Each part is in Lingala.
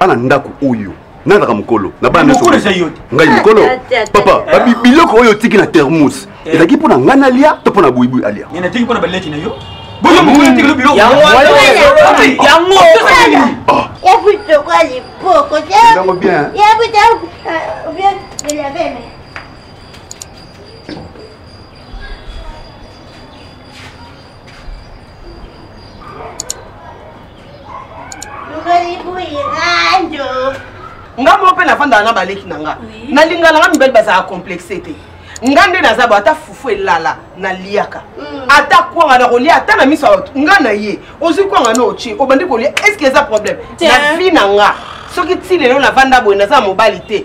ana ndako oyo nazalaka mokolo na bana nyonso ngai mokolo papa biloko oyo otiki na termus eh. ezalaki mpo na ngai nalia to mpo na buibui alia nga moko mpe nafandaka na baleki na nga nalingala nga mibali bazala complexe te nga nde naza ba ata fufu elala naliaka mm. ata kwanga nakolia ata na miso nga na ye ozwi kwanga na otie obandi kolia estce eza problème na vi na nga soki ti lelo navanda boye naza mobali te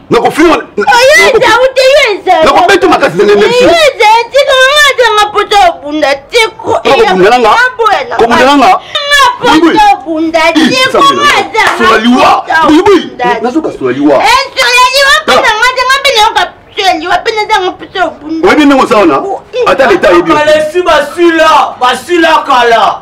nakofinga nakobeta makasi na ndemesikobundana nga kobundana nga sola liwa buibui nazoka sola liwa oyebi ndenge oza wana ata leta ayebi balesi basila basila kala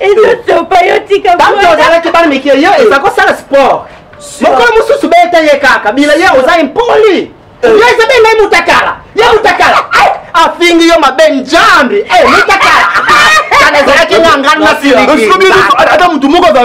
ezotopa yo tika tanto ozalaki bana mikili yo eza kosala sport mokolo mosusu beta ye kaka bila ye oza impoli eh. yo eza be ngai mutakala ye mutakala eh, afingi yo mabe njambi eh, mutakala kana ezalaki nga nga nasiliki mutu moko azaa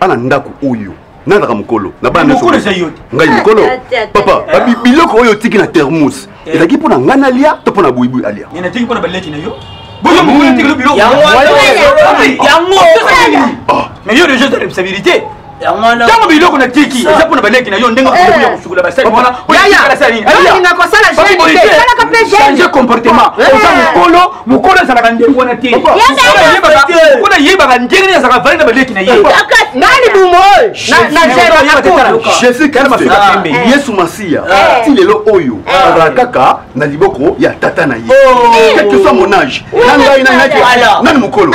ana ndako oyo nalaka mokolo na bana ngai mokolo ah, papa biloko oyo otiki na termus eh. ezalaki mpo na ngai nalia to mpo na buibui alia yango deja eza responsabilité ntango biloko na tiki eza mpo na baleki na yo ndenge eh. okoya kosukola basali wana olinga kosala change comportement oza mokolo mokolo ezalaka ndenge wana te mokolo ayebaka ndenge nini azalaka vali na baleki na yeyesu masiya ti lelo oyo azala kaka na liboko ya tata na ye quelque soit mon age na ngai na ngai nani mokolo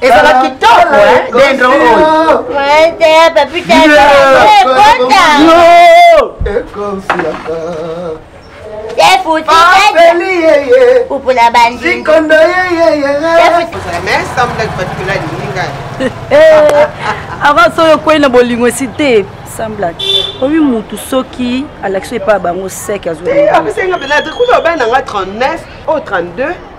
ezala kitoko dendro oyoupona bandikondo avance oyo okwei na bolingo esi te semblable oyebi mutu soki alakisi epai ya bango seke azwa 39 au 32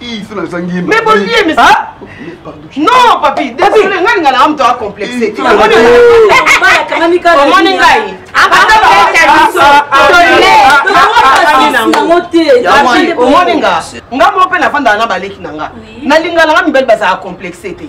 iso nazangi ye mais boni ye misa non papi désolé ngai ningana nga moto acomplexe te omoni ngai omoni nga nga moko mpe nafandaka na baleki na nga nalingana nga mibali bazala complexe te